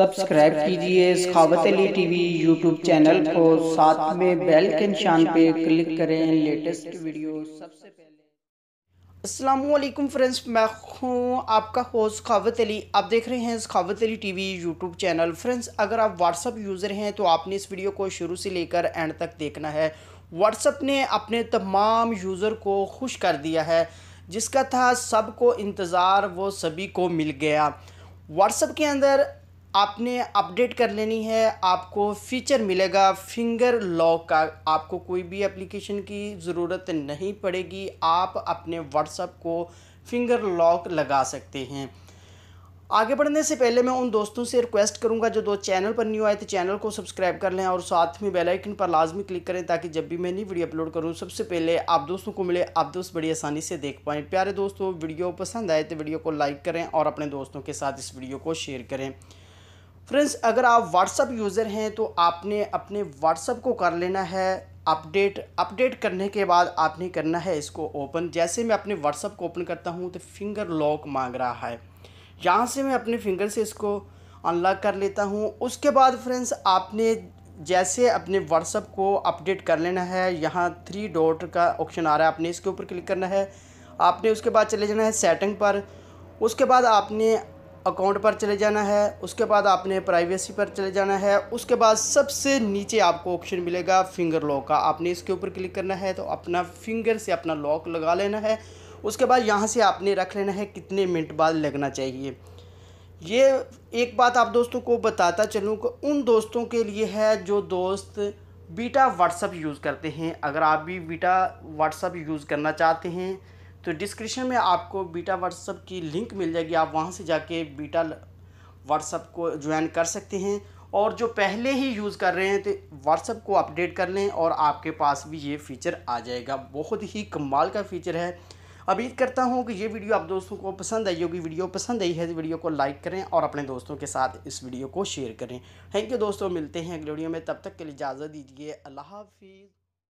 Subscribe कीजिए Sakhawat Ali TV YouTube channel को साथ में बेल के निशान पे क्लिक करें लेटेस्ट वीडियो सबसे पहले। असलम फ्रेंड्स मैं हूँ आपका होस्ट सखावत अली। आप देख रहे हैं Sakhawat Ali TV YouTube channel. Friends अगर आप व्हाट्सअप यूज़र हैं तो आपने इस वीडियो को शुरू से लेकर एंड तक देखना है। व्हाट्सअप ने अपने तमाम यूज़र को खुश कर दिया है जिसका था सबको इंतज़ार वो सभी को मिल गया। व्हाट्सअप के अंदर आपने अपडेट कर लेनी है, आपको फ़ीचर मिलेगा फिंगर लॉक का। आपको कोई भी एप्लीकेशन की ज़रूरत नहीं पड़ेगी, आप अपने व्हाट्सअप को फिंगर लॉक लगा सकते हैं। आगे बढ़ने से पहले मैं उन दोस्तों से रिक्वेस्ट करूँगा जो दो चैनल पर न्यू आए थे चैनल को सब्सक्राइब कर लें और साथ में बेल आइकन पर लाजमी क्लिक करें ताकि जब भी मैं नई वीडियो अपलोड करूँ, सबसे पहले आप दोस्तों को मिले, आप दोस्त बड़ी आसानी से देख पाएँ। प्यारे दोस्तों वीडियो पसंद आए तो वीडियो को लाइक करें और अपने दोस्तों के साथ इस वीडियो को शेयर करें। फ्रेंड्स, अगर आप व्हाट्सअप यूज़र हैं तो आपने अपने व्हाट्सअप को कर लेना है अपडेट अपडेट करने के बाद आपने करना है इसको ओपन जैसे मैं अपने व्हाट्सअप को ओपन करता हूँ तो फिंगर लॉक मांग रहा है। यहाँ से मैं अपने फिंगर से इसको अनलॉक कर लेता हूँ। उसके बाद फ्रेंड्स, आपने जैसे अपने व्हाट्सअप को अपडेट कर लेना है, यहाँ थ्री डॉट का ऑप्शन आ रहा है, आपने इसके ऊपर क्लिक करना है। आपने उसके बाद चले जाना है सेटिंग पर। उसके बाद आपने अकाउंट पर चले जाना है, उसके बाद आपने प्राइवेसी पर चले जाना है, उसके बाद सबसे नीचे आपको ऑप्शन मिलेगा फिंगर लॉक का। आपने इसके ऊपर क्लिक करना है तो अपना फिंगर से अपना लॉक लगा लेना है, उसके बाद यहाँ से आपने रख लेना है कितने मिनट बाद लगना चाहिए। ये एक बात आप दोस्तों को बताता चलूँ उन दोस्तों के लिए है जो दोस्त बीटा व्हाट्सअप यूज़ करते हैं। अगर आप भी बीटा व्हाट्सअप यूज़ करना चाहते हैं तो डिस्क्रिप्शन में आपको बीटा व्हाट्सअप की लिंक मिल जाएगी। आप वहाँ से जाके बीटा व्हाट्सअप को ज्वाइन कर सकते हैं। और जो पहले ही यूज़ कर रहे हैं तो व्हाट्सअप को अपडेट कर लें और आपके पास भी ये फ़ीचर आ जाएगा। बहुत ही कमाल का फ़ीचर है। उम्मीद करता हूँ कि ये वीडियो आप दोस्तों को पसंद आई होगी। वीडियो पसंद आई है तो वीडियो को लाइक करें और अपने दोस्तों के साथ इस वीडियो को शेयर करें। थैंक यू दोस्तों, मिलते हैं अगले वीडियो में। तब तक के लिए इजाज़त दीजिए। अल्लाह हाफिज़।